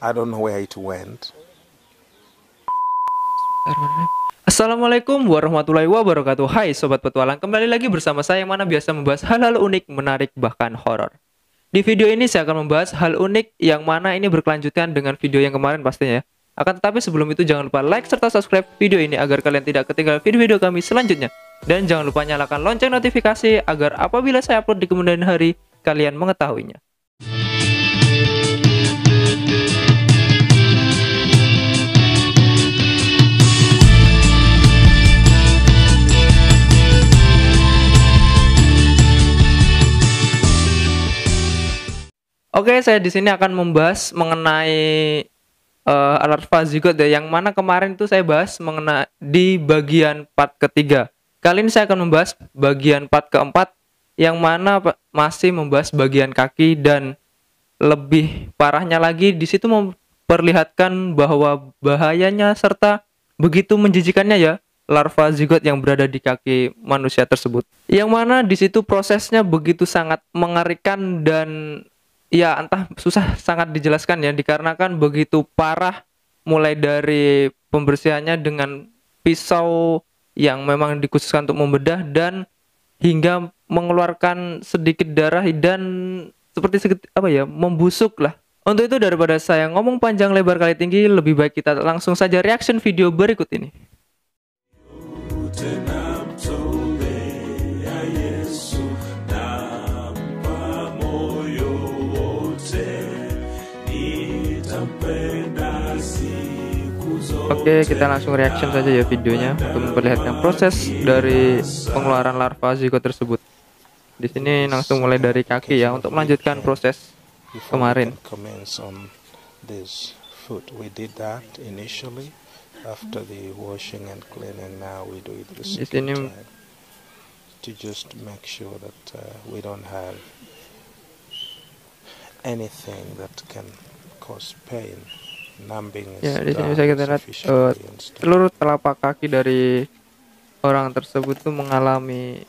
I don't know where it went. Assalamualaikum warahmatullahi wabarakatuh. Hai Sobat Petualang Kembali lagi bersama saya yang mana biasa membahas hal-hal unik, menarik, bahkan horor. Di video ini saya akan membahas hal unik yang mana ini berkelanjutan dengan video yang kemarin pastinya ya. Akan tetapi sebelum itu jangan lupa like serta subscribe video ini agar kalian tidak ketinggalan video-video kami selanjutnya. Dan jangan lupa nyalakan lonceng notifikasi agar apabila saya upload di kemudian hari kalian mengetahuinya Oke, saya di sini akan membahas mengenai uh, larva zigot ya, yang mana kemarin itu saya bahas mengenai di bagian part ketiga. Kali ini saya akan membahas bagian part keempat, yang mana masih membahas bagian kaki dan lebih parahnya lagi di situ memperlihatkan bahwa bahayanya serta begitu menjijikannya ya larva zigot yang berada di kaki manusia tersebut. Yang mana di situ prosesnya begitu sangat mengerikan dan ya entah susah sangat dijelaskan ya dikarenakan begitu parah mulai dari pembersihannya dengan pisau yang memang dikhususkan untuk membedah dan hingga mengeluarkan sedikit darah dan seperti apa ya membusuk lah. Untuk itu daripada saya ngomong panjang lebar kali tinggi lebih baik kita langsung saja reaction video berikut ini Oke, kita langsung reaction saja ya videonya untuk memperlihatkan proses dari pengeluaran larva zigot tersebut. Di sini langsung mulai dari kaki ya untuk melanjutkan proses kemarin. Di sini to just make sure that uh, we don't have anything that can cause pain Ya, di sini bisa kita lihat uh, seluruh telapak kaki dari orang tersebut tuh mengalami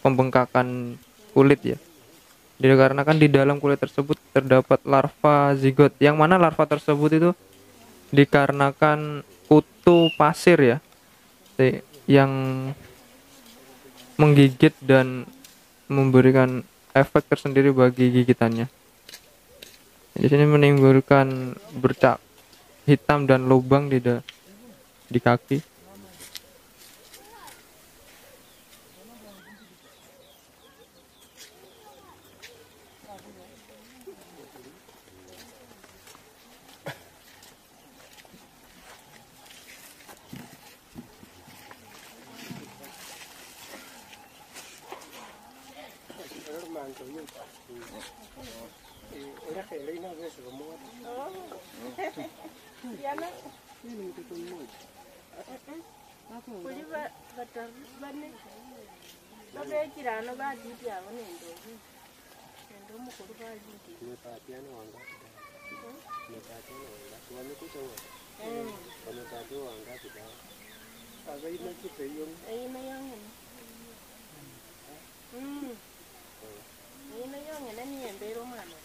pembengkakan kulit ya. Dikarenakan di dalam kulit tersebut terdapat larva zigot, yang mana larva tersebut itu dikarenakan kutu pasir ya, yang menggigit dan memberikan efek tersendiri bagi gigitannya di sini menimbulkan bercak hitam dan lubang di di kaki Yana. Mimi ni mtoto mmoja. Kuri batatu bane babekirano badidi abo nendovu nende omukulu badidi mepatiana wangapi mepatiana wangapi wamekuta wote wamepatiwa wangapi dawa akaina chupa hiyo aina yongene aina yongene niyembera omwana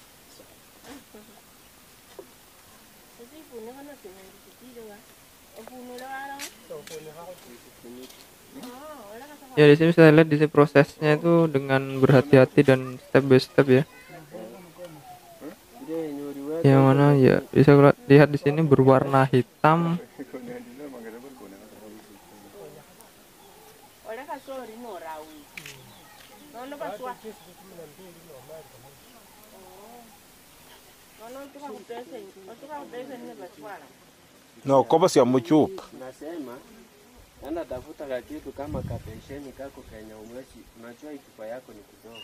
Ya di sini saya lihat di sini prosesnya itu dengan berhati-hati dan step by step ya. Yang mana ya bisa lihat di sini berwarna hitam. No, kopa si amuchupa. Nasema anda tafuta kakitu kama kapesheni kako kenya umwechi, unajua chupa yako ni kidogo.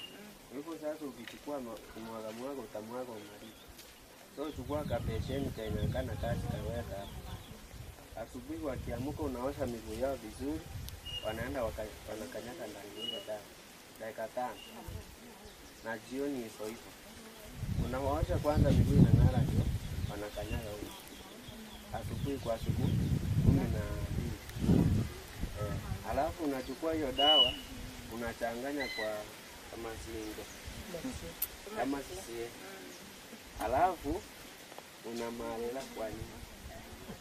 Hivyo sasa ukichukua mwaga mwaga utamwaga umaliza. So chukua kapesheni kenya kana kazi kaweka hapo. Asubuhi wakiamuka unaosha miguu yao vizuri, wanaenda wanakanyaga ndani ile dawa dakika tano, na jioni hivyo hivyo. Unawaosha kwanza miguu inang'ara, ndio wanakanyaga huko asubuhi kwa asubuhi kumi na mbili. Eh, alafu unachukua hiyo dawa unachanganya kwa kama zingo kama sie, halafu unamalela kwa nyuma.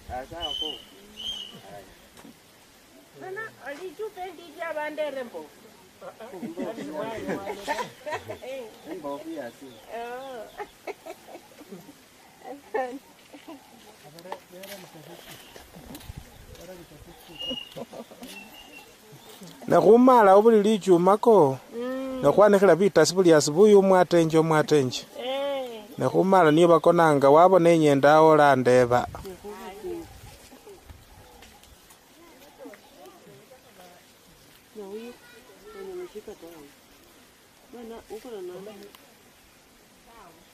Sasa hapo Mana alichupe ndidi abandere mbovu. Mbovu ya si. Oh. nekhumala buli lichumako nekhwanikhila bitasi buli asubuhi umwatenje umwatenje Eh. nekhumala niyo bakonanga wabona enyenda awo landeba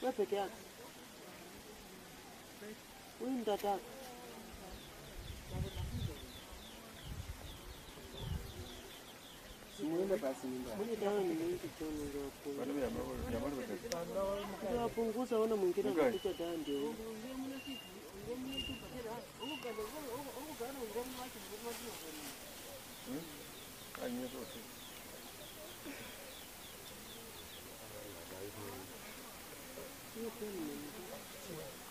wewe peke yako uyini tataka ndiwapunguza ona mwingira kuita daa ndio. Thank you.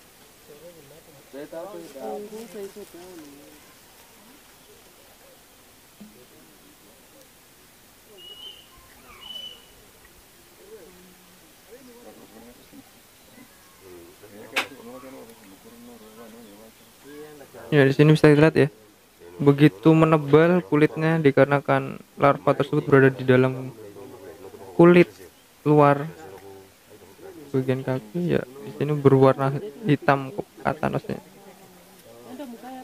Ya di sini bisa dilihat ya. Begitu menebal kulitnya dikarenakan larva tersebut berada di dalam kulit luar bagian kaki ya di sini berwarna hitam enda mkae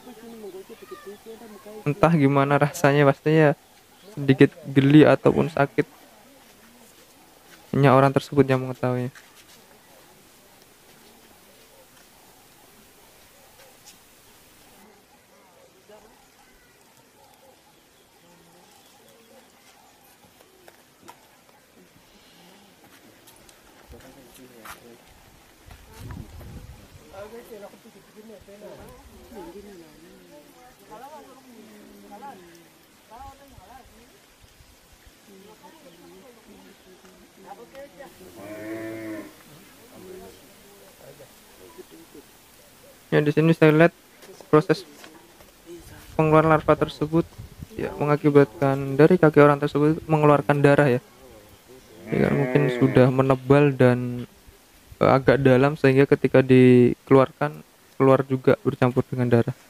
Entah gimana rasanya pastinya sedikit geli ataupun sakit. Hanya orang tersebut yang mengetahui. Ya di sini saya lihat proses pengeluaran larva tersebut ya mengakibatkan dari kaki orang tersebut mengeluarkan darah ya. Ya, mungkin sudah menebal dan eh, agak dalam sehingga ketika dikeluarkan keluar juga bercampur dengan darah.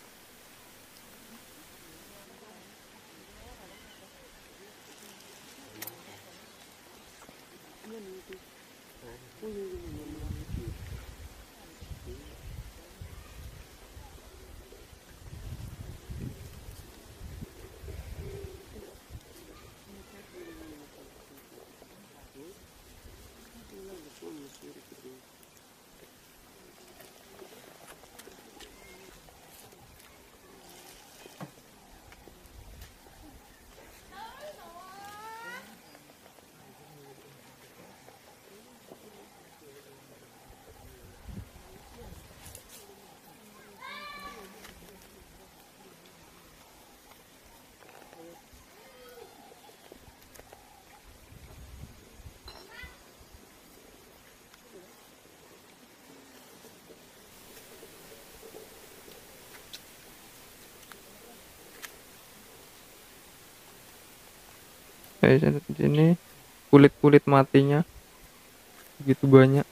Kayak sini kulit-kulit matinya begitu banyak.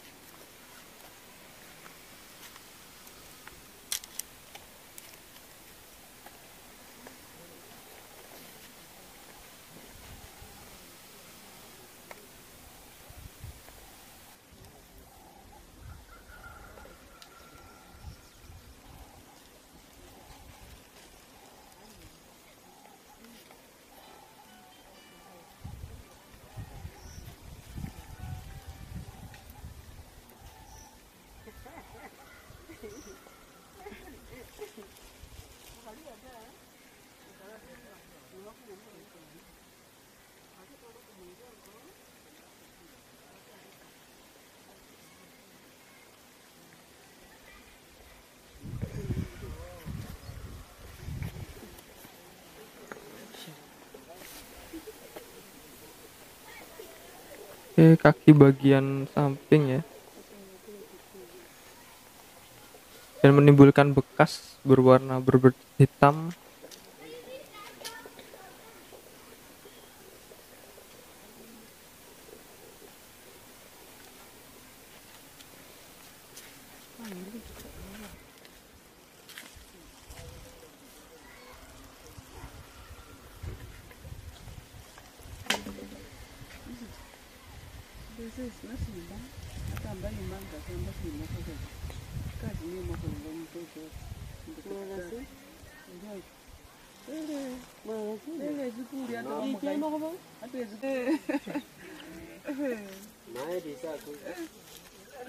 Oke, kaki bagian samping ya. dan menimbulkan bekas berwarna berber hitam sinashinda hata ambayo manga kamba sinimokoza kazi ni mokoza mtoto.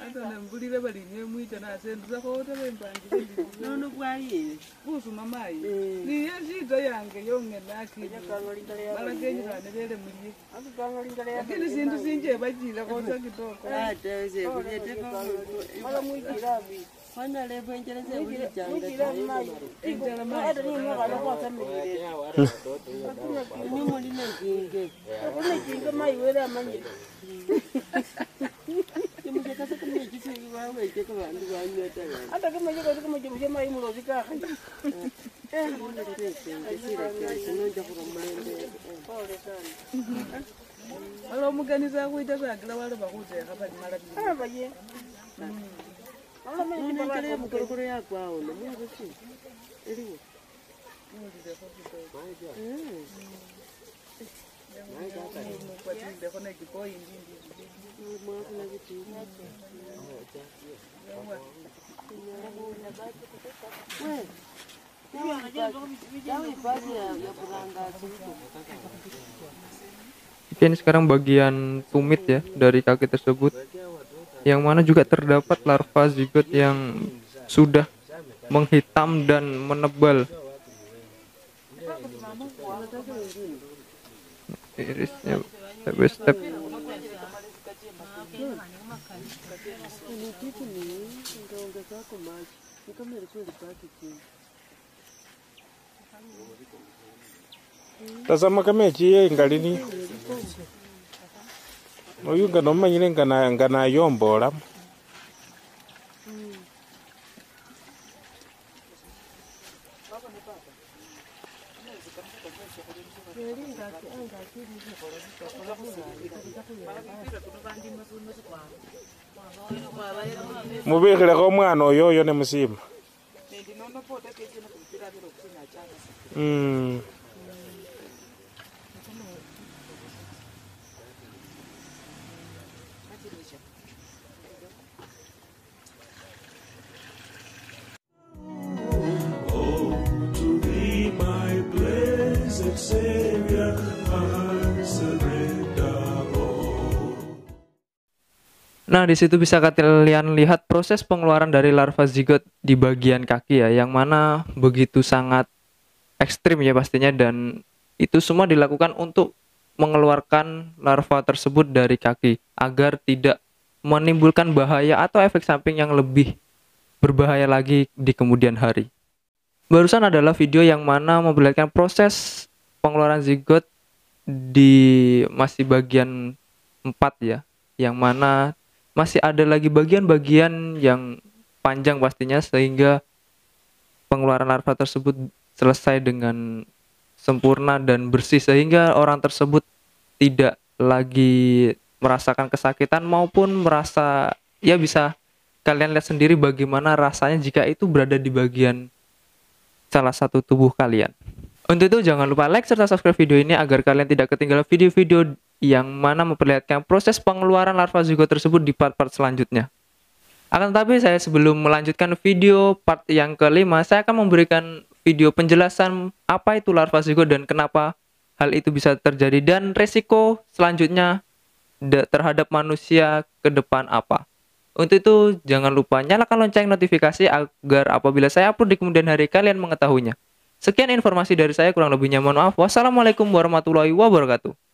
atona mbulire bali nemwita nasenduzako otebembangire nono bwayire busuma mayi niye shida yange yongene akibalakenyukanelele muliye lakini sindu sinje bajilakota kitoko. Nimulime jinge akune jinge mayiwere amanyire hata kama chiko chikoma chemuchema imulo chikaha wala omuganizi akuita sagira wala bakuteeka palimala onekele mukorokoro yagwawo nomuyakuki eriwo mwakunakipoindi mwakuna kuti ya huko Oke, ini sekarang bagian tumit ya dari kaki tersebut. Yang mana juga terdapat larva zigot yang sudah menghitam dan menebal. Irisnya step by step Unatiki nini? Nikaongeza yako maji. Ni kama ilikuwa ilibaki chini. Tazama kama echiye ingalini. Oyu ngano manyire ngana ngana yombolamu. mubikhile kho omwana oyoyo ne musima mm. Savior. Nah, di situ bisa kalian lihat proses pengeluaran dari larva zigot di bagian kaki ya, yang mana begitu sangat ekstrim ya pastinya dan itu semua dilakukan untuk mengeluarkan larva tersebut dari kaki agar tidak menimbulkan bahaya atau efek samping yang lebih berbahaya lagi di kemudian hari. Barusan adalah video yang mana memperlihatkan proses pengeluaran zigot di masih bagian 4 ya, yang mana masih ada lagi bagian-bagian yang panjang pastinya sehingga pengeluaran larva tersebut selesai dengan sempurna dan bersih sehingga orang tersebut tidak lagi merasakan kesakitan maupun merasa ya bisa kalian lihat sendiri bagaimana rasanya jika itu berada di bagian salah satu tubuh kalian. Untuk itu jangan lupa like serta subscribe video ini agar kalian tidak ketinggalan video-video yang mana memperlihatkan proses pengeluaran larva zigot tersebut di part-part selanjutnya. Akan tetapi saya sebelum melanjutkan video part yang kelima, saya akan memberikan video penjelasan apa itu larva zigot dan kenapa hal itu bisa terjadi dan resiko selanjutnya da- terhadap manusia ke depan apa. Untuk itu jangan lupa nyalakan lonceng notifikasi agar apabila saya upload di kemudian hari kalian mengetahuinya. Sekian informasi dari saya kurang lebihnya mohon maaf. Wassalamualaikum warahmatullahi wabarakatuh.